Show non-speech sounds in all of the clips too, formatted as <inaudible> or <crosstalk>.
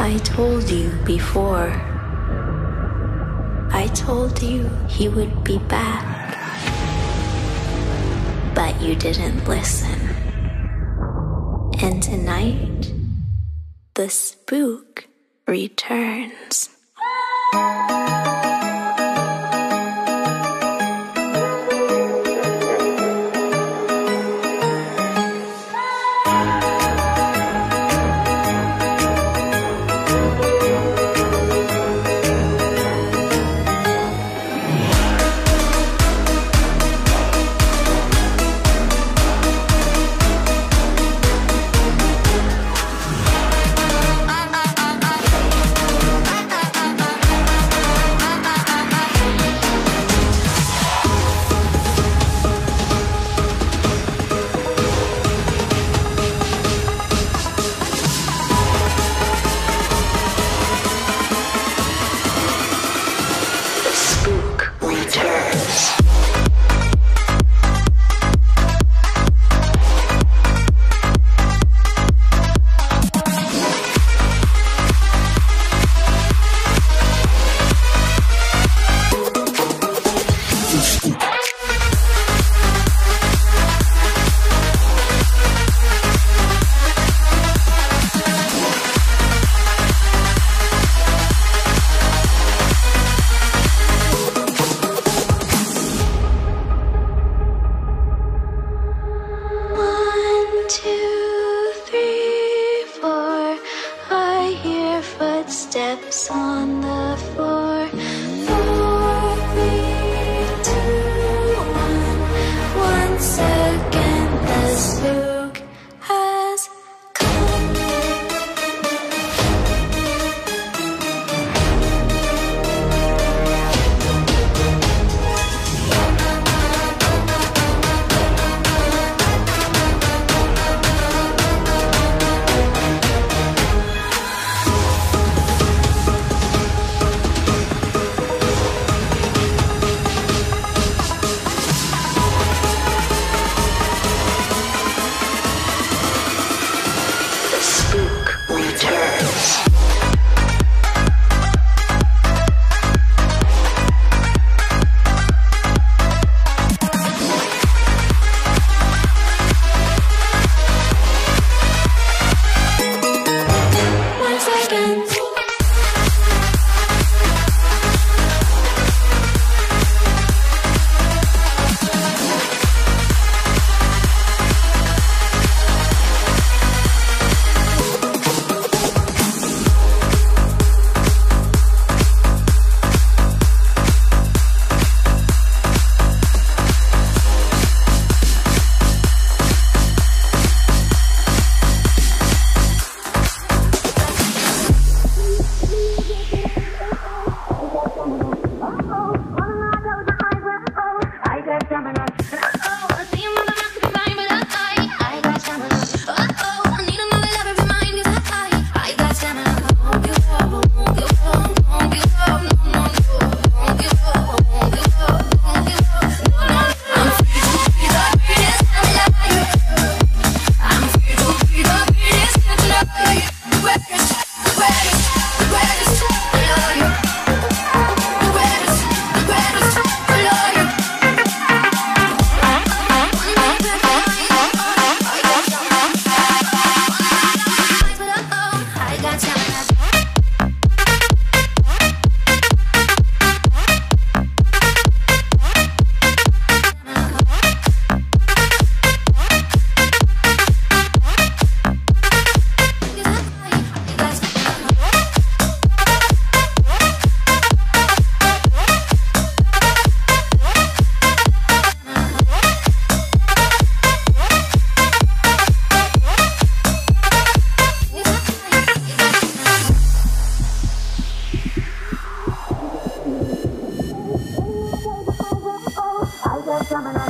I told you before. I told you he would be back. But you didn't listen. And tonight, the spook returns. coming up.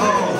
어.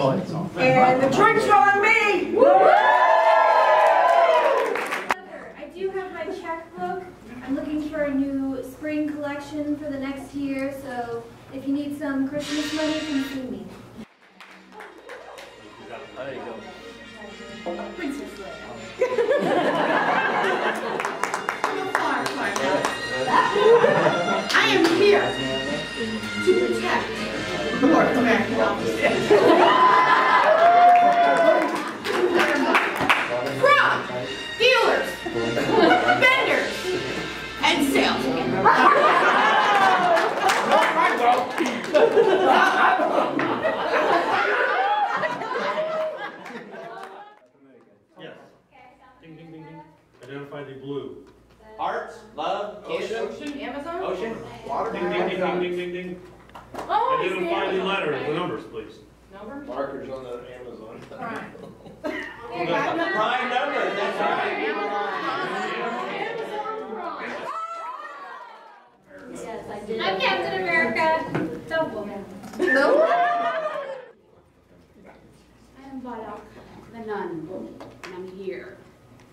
And the drinks are on me! Woo! I do have my checkbook. I'm looking for a new spring collection for the next year, so if you need some Christmas money, come see me. and sell. yes. Ding, ding, ding, ding. Identify the blue. Arts, love, ocean, Amazon, ocean, water. Ding, ding, ding, ding, ding, ding, Identify the letters, the numbers, please. Numbers? Markers on the Amazon. Prime. Prime numbers, that's right. I'm Captain America, the woman. The woman? I am Valak, the nun, and I'm here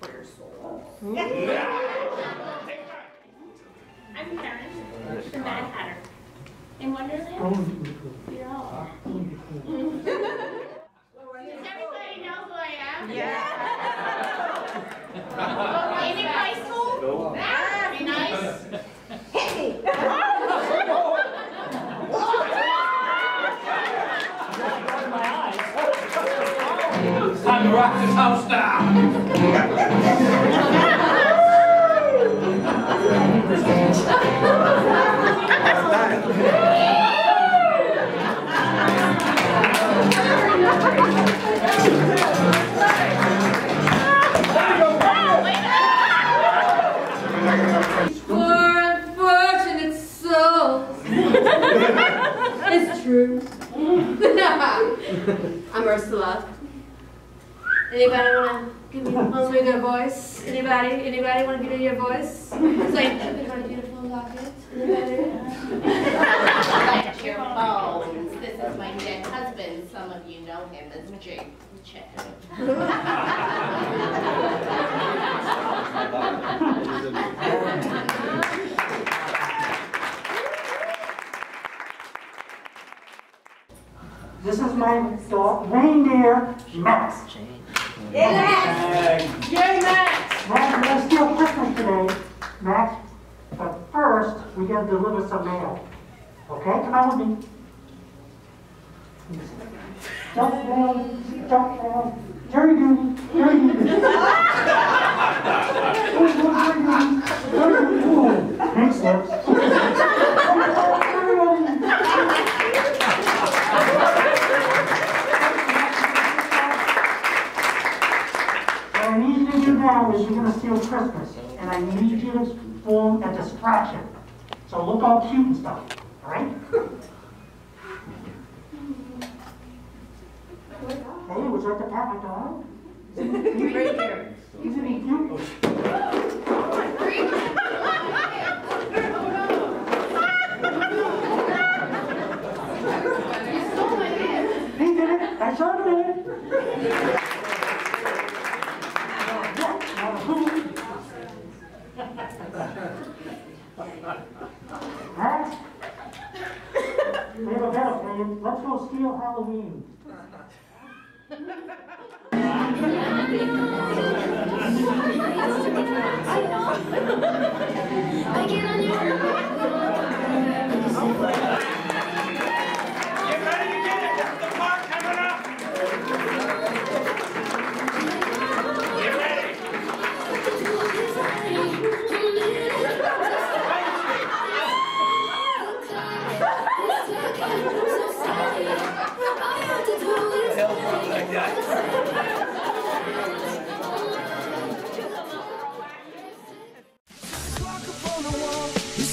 for your soul. I'm Karen, the Mad Hatter. In Wonderland, we are all. <laughs> Does everybody know who I am? Yeah. <laughs> Thank you. entertainment store, reindeer Max. Yeah, Max! Yeah, Max! Max, there's still Christmas today, Max. But first, we gotta deliver some mail. Okay, come on with me. Jump down, jump down, Jerry. duty. 听不到。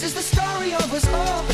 is the story of us all.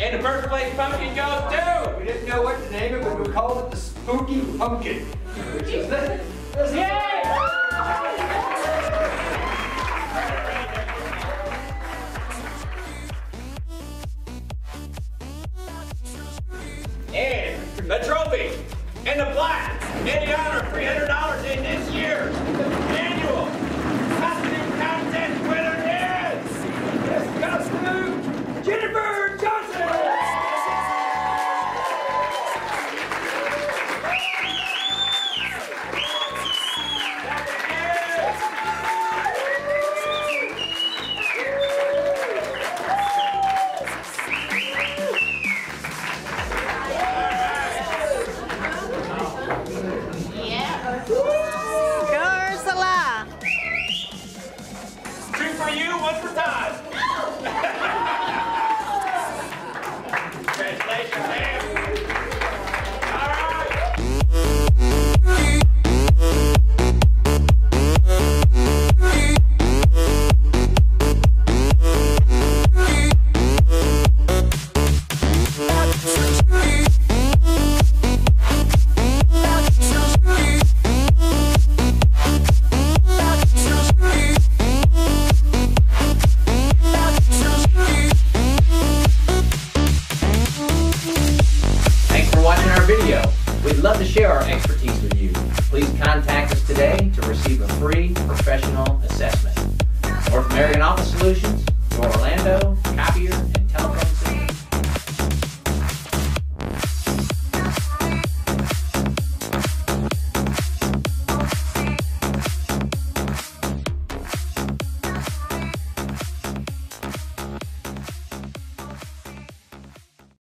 And the first place, pumpkin goes to. We didn't know what to name it, but we called it the spooky pumpkin. Which is this. this And the trophy, and the plaque, and the honor, $300 in there. video. We'd love to share our expertise with you. Please contact us today to receive a free professional assessment. North American Office Solutions, Orlando, Copier,